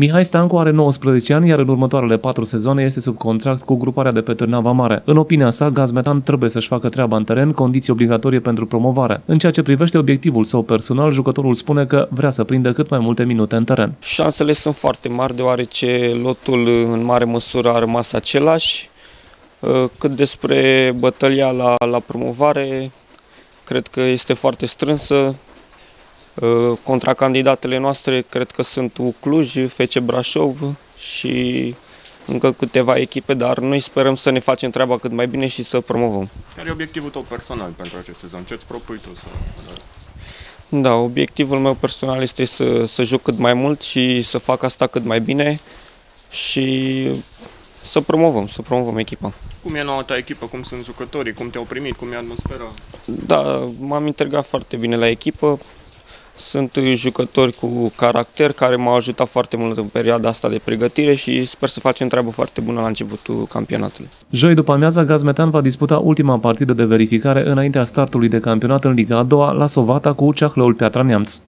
Mihai Stancu are 19 ani, iar în următoarele patru sezoane este sub contract cu gruparea de pe Târnava Mare. În opinia sa, Gazmetan trebuie să-și facă treaba în teren, condiții obligatorie pentru promovare. În ceea ce privește obiectivul său personal, jucătorul spune că vrea să prindă cât mai multe minute în teren. Șansele sunt foarte mari, deoarece lotul în mare măsură a rămas același. Cât despre bătălia la, la promovare, cred că este foarte strânsă. Uh, contra candidatele noastre cred că sunt Ucluj, FC Brașov și încă câteva echipe, dar noi sperăm să ne facem treaba cât mai bine și să promovăm. Care e obiectivul tău personal pentru acest sezon? Ce îți propui tu să... Da, obiectivul meu personal este să, să joc cât mai mult și să fac asta cât mai bine și să promovăm, să promovăm echipa. Cum e noua ta echipă? Cum sunt jucătorii? Cum te-au primit? Cum e atmosfera? Da, m-am integrat foarte bine la echipă. Sunt jucători cu caracter care m-au ajutat foarte mult în perioada asta de pregătire și sper să facem treabă foarte bună la începutul campionatului. Joi după amiaza, Gazmetan va disputa ultima partidă de verificare înaintea startului de campionat în Liga a doua la Sovata cu Ceahlăul Piatra Neamț.